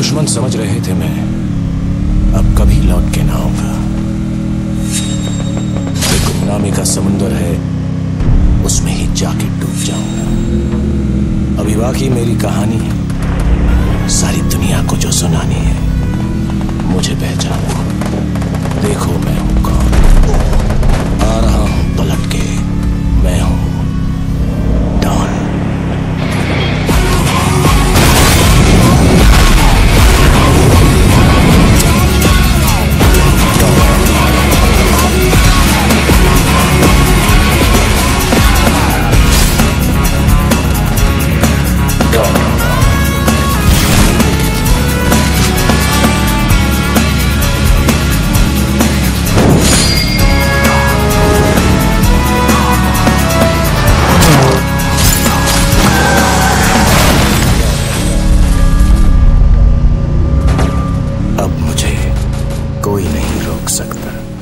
दुश्मन समझ रहे थे मैं। अब कभी लौट के ना आऊँगा। गुमनामी का समुंदर है, उसमें ही जाके डूब जाऊँगा। अभी बाकी मेरी कहानी है। सारी दुनिया को जो सुनानी है, मुझे पहचानो। देखो मैं कोई नहीं रोक सकता।